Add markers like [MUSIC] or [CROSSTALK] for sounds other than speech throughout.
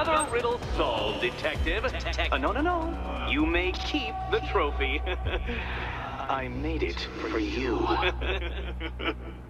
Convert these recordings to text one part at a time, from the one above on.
Another riddle solved, detective. Uh, no, no, no. You may keep the trophy. [LAUGHS] I made it for you. [LAUGHS]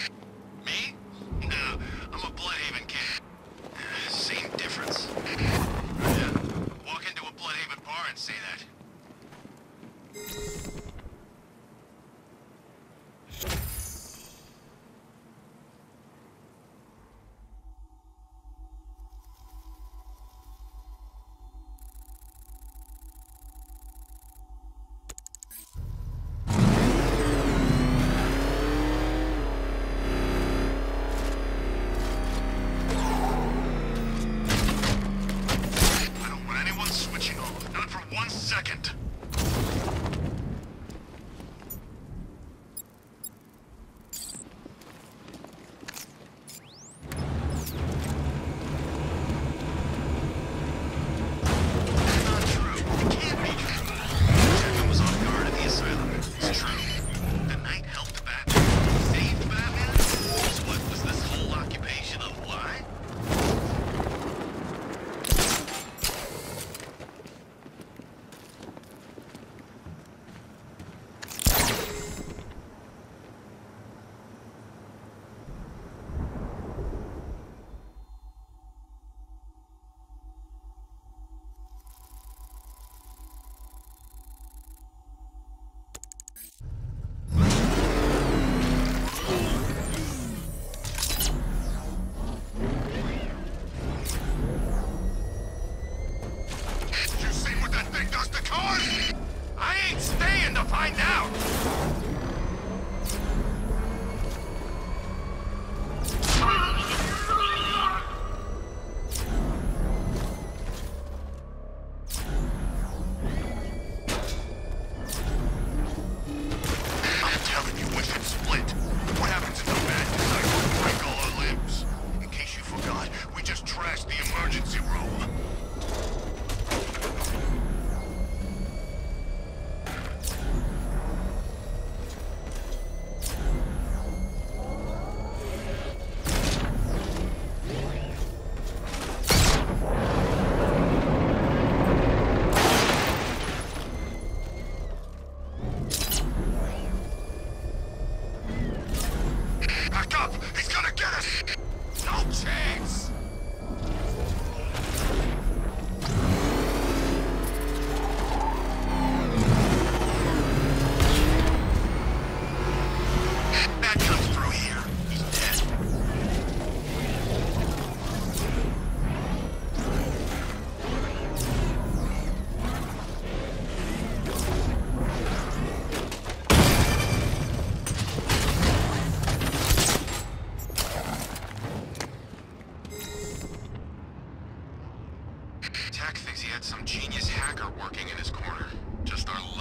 second. had some genius hacker working in his corner. Just our luck.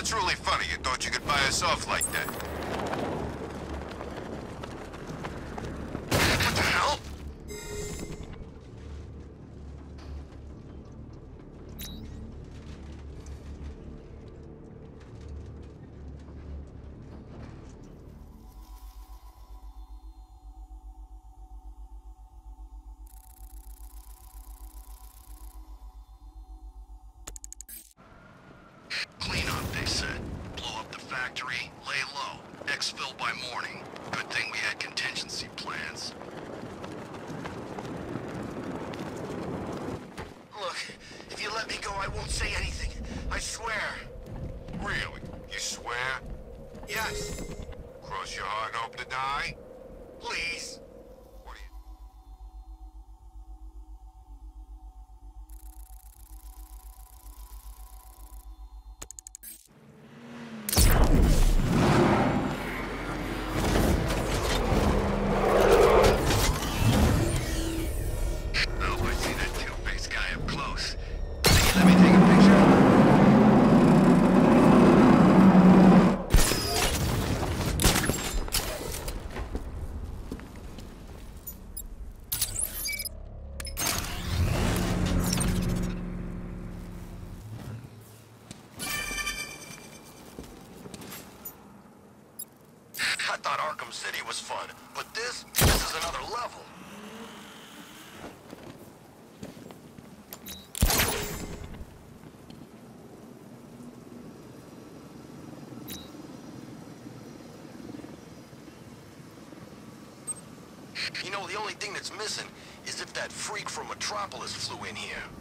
That's really funny. You thought you could buy us off like that. know the only thing that's missing is if that freak from Metropolis flew in here.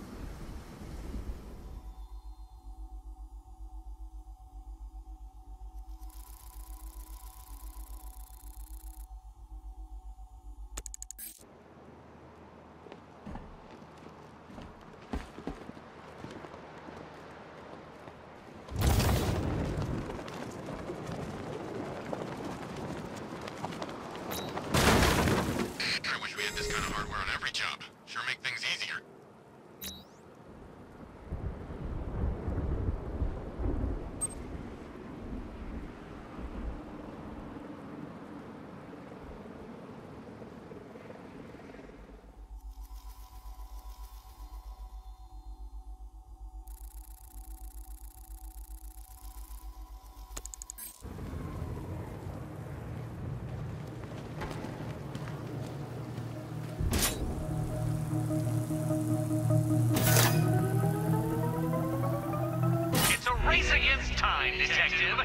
It's time, detective.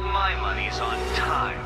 My money's on time.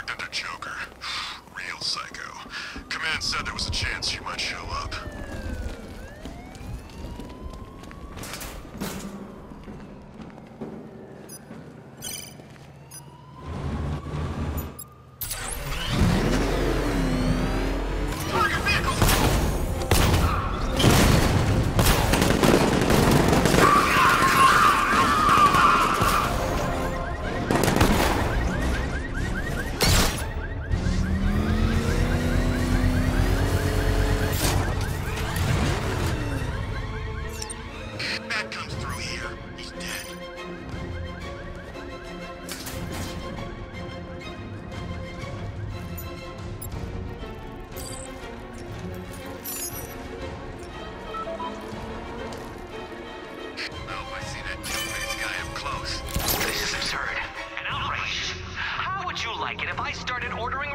worked under Joker. [SIGHS] Real psycho. Command said there was a chance you might show up. if I started ordering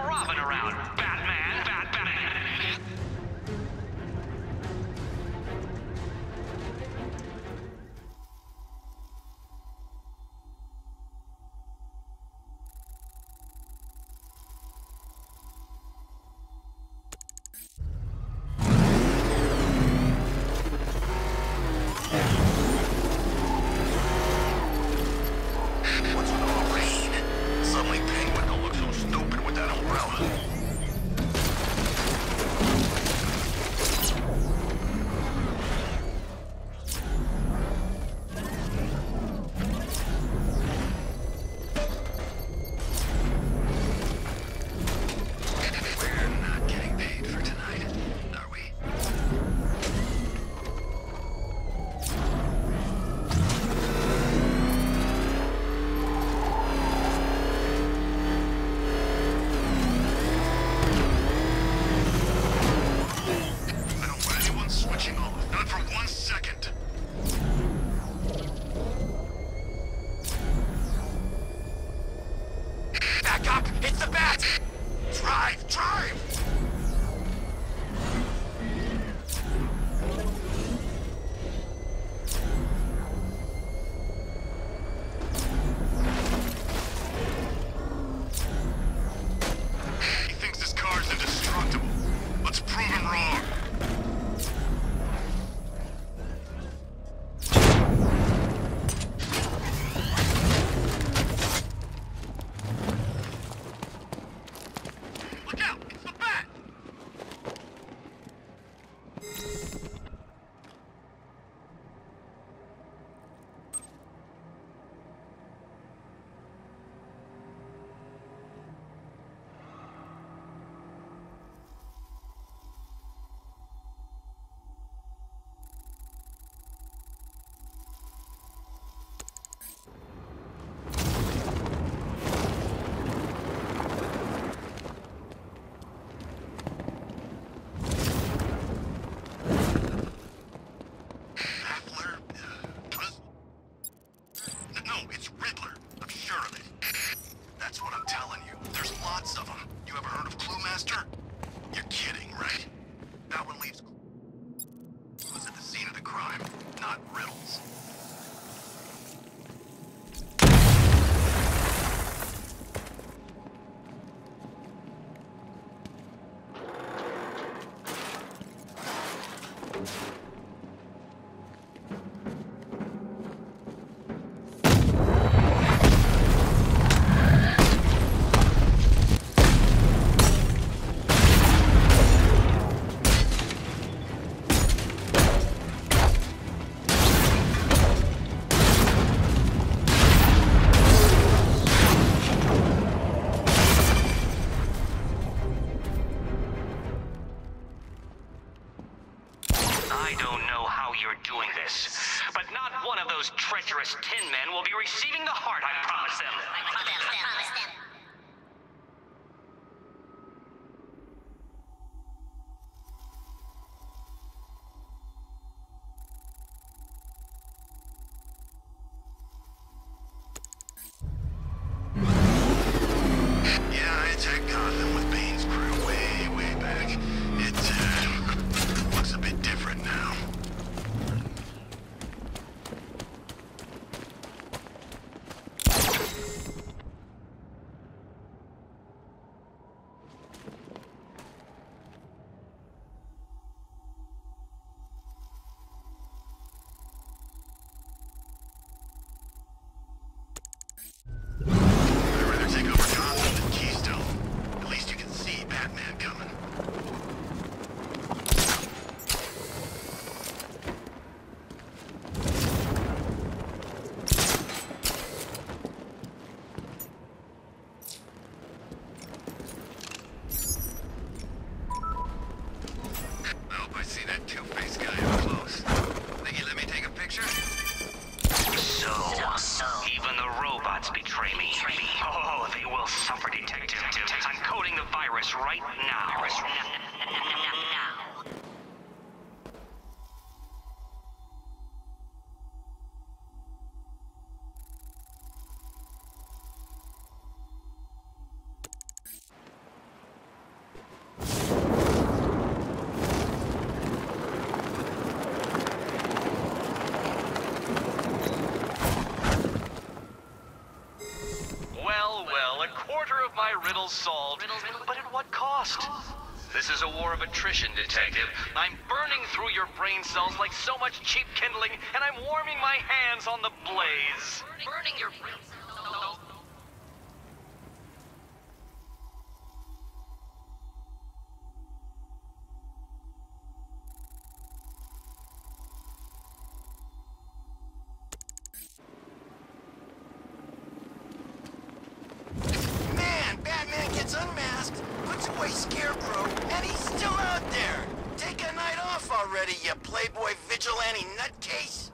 Ja, aber der Name ist der Paris right now. Paris now. you playboy vigilante nutcase?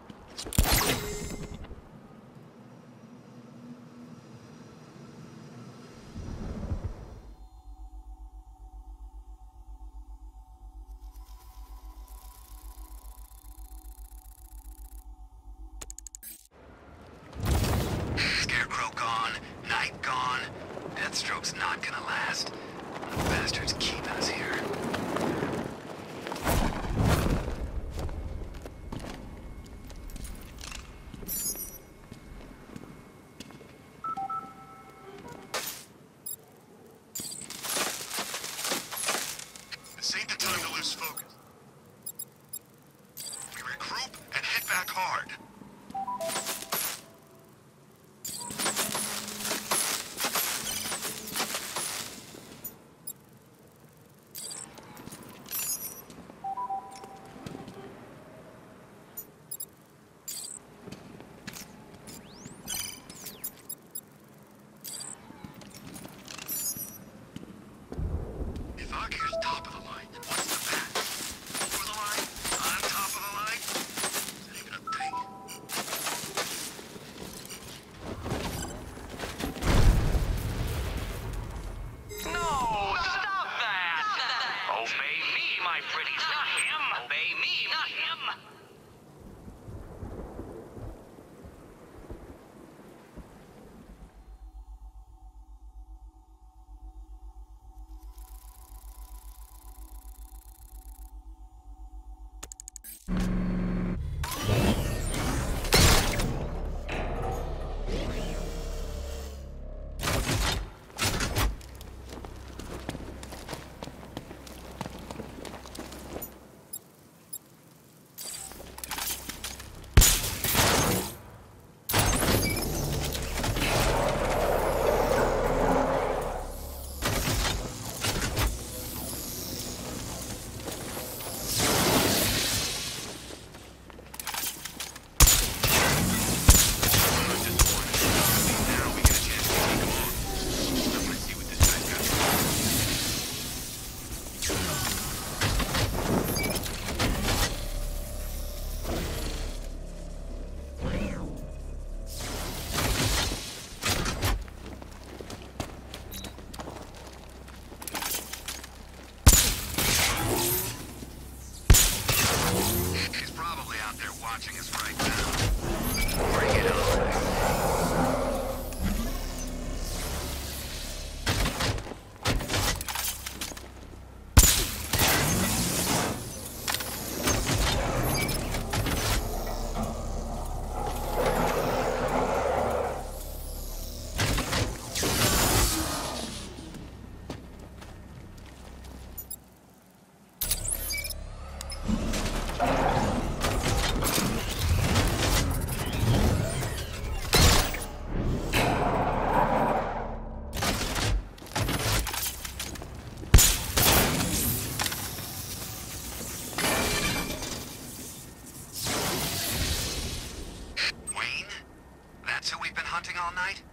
all night?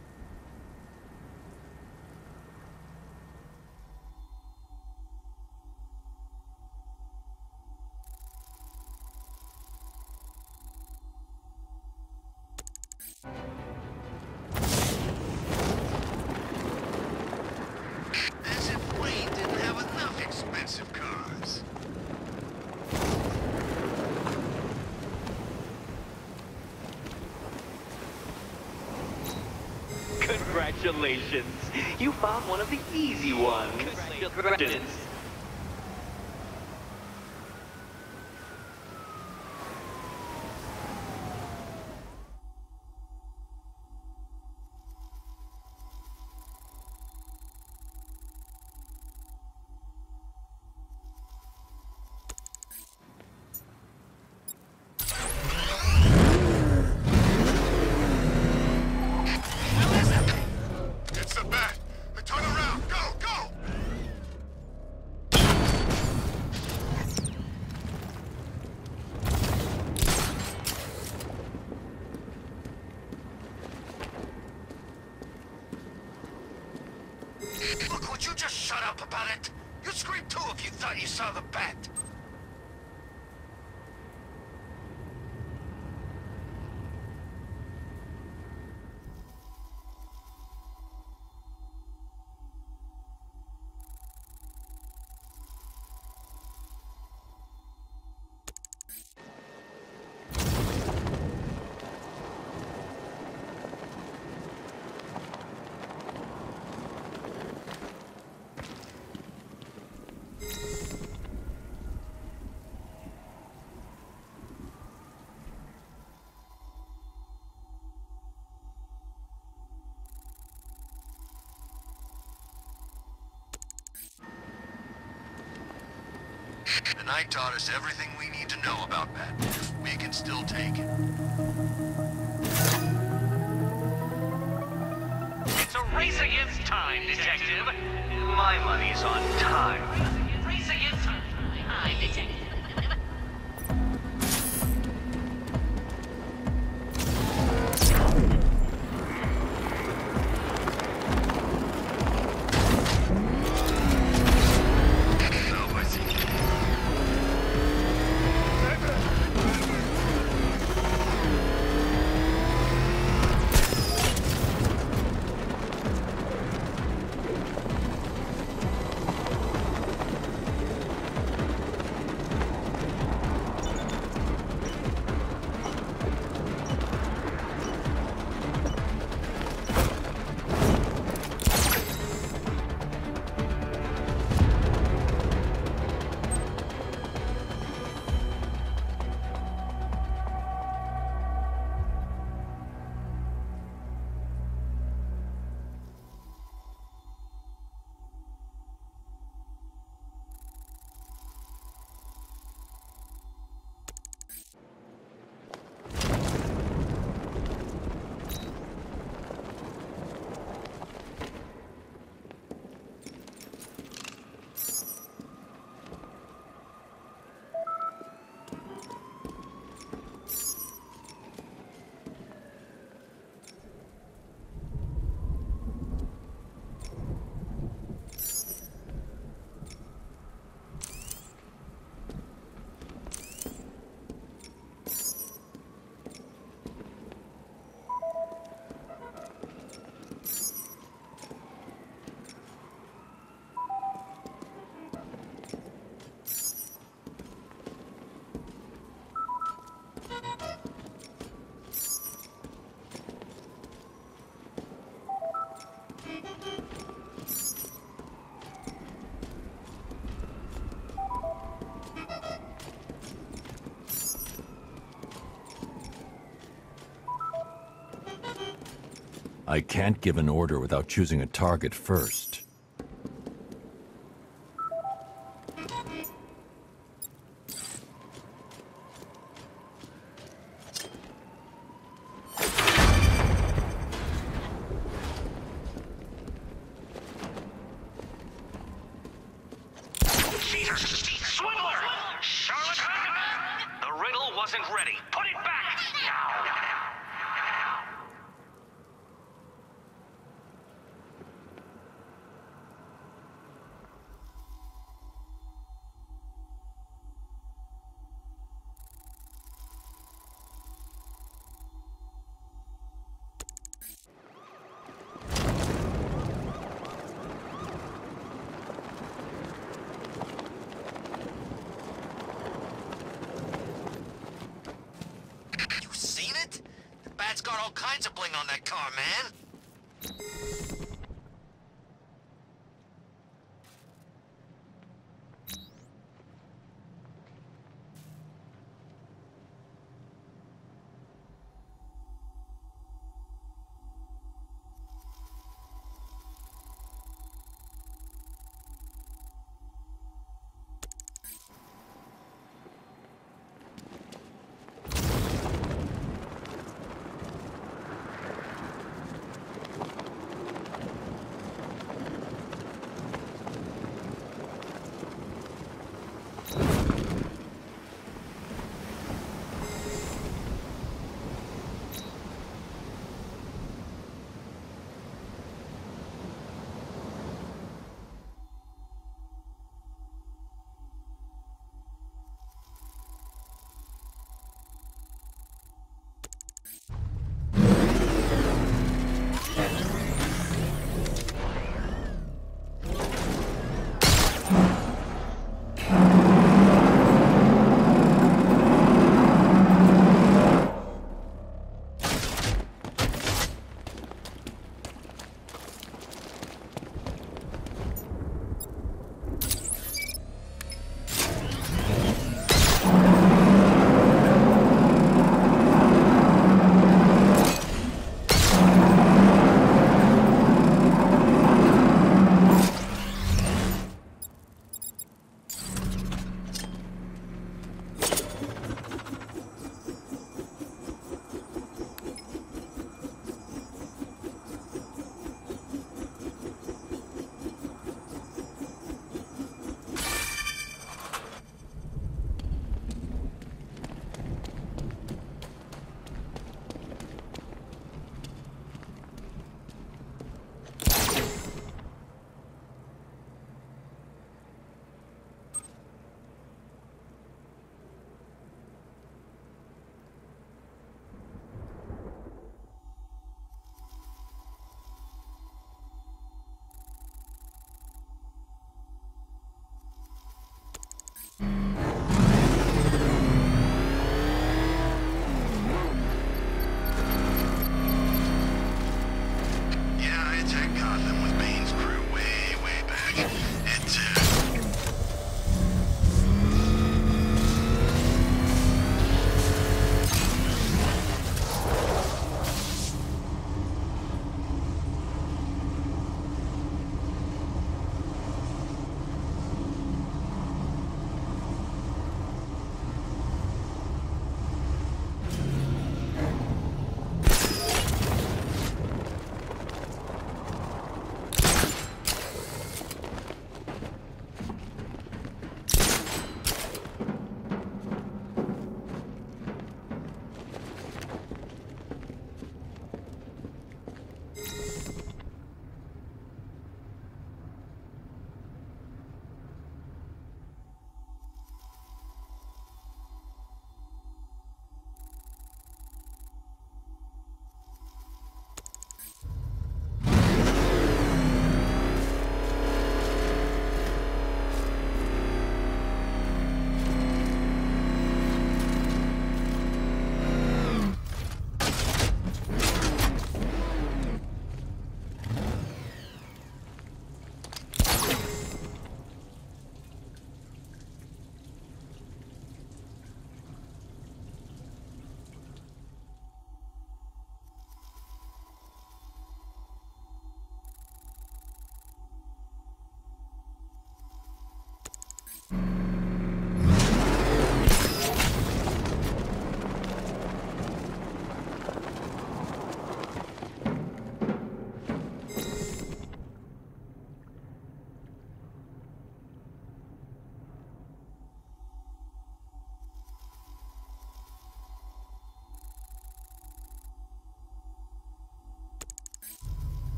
Congratulations. You found one of the easy ones. Congratulations. You just shut up about it? You'd scream too if you thought you saw the bat. Night taught us everything we need to know about Batman. We can still take it. It's a race against time, Detective. My money's on time. I can't give an order without choosing a target first. Swindler! The riddle wasn't ready. Put it back! Now! You seen it? The bat's got all kinds of bling on that car, man.